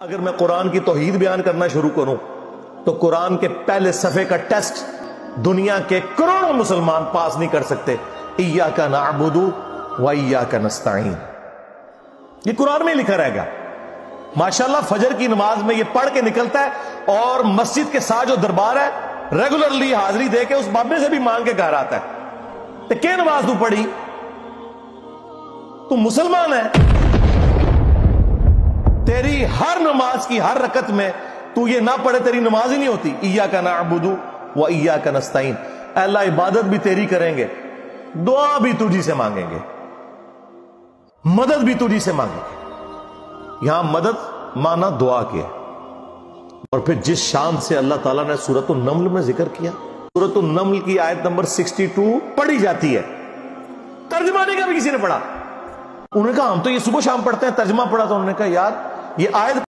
अगर मैं कुरान की तोहीद बयान करना शुरू करूँ तो कुरान के पहले सफे का टेस्ट दुनिया के करोड़ों मुसलमान पास नहीं कर सकते। ईया का नाबुदू वैया का नस्ताइन ये कुरान में लिखा रहेगा। माशाल्लाह फजर की नमाज़ में ये पढ़ के निकलता है और मस्जिद के साथ जो दरबार है रेगुलरली हाजिरी दे के उस बाबे से भी मांग के घर आता है। तो क्या नमाज़ तू पढ़ी? तू मुसलमान है। तेरी हर नमाज़ की हर रकत में तू ये ना पढ़े, तेरी नमाज़ ही नहीं होती। ईया का नाबुदू व ईया का नस्ताइन अल्लाह इबादत भी तेरी करेंगे, दुआ भी तुझी से मांगेंगे, मदद भी तुझी से मांगेंगे। यहाँ मदद माना दुआ के और फिर जिस शान से अल्लाह ताला ने सूरत नमल में ज़िक्र किया सूरत नमल की आयत नंबर 62 पढ़ी जाती है। तर्जमाने का भी किसी ने पढ़ा। उन्होंने कहा, हम तो ये सुबह शाम पढ़ते हैं, तर्जमा पढ़ा तो उन्होंने कहा, यार ये आयत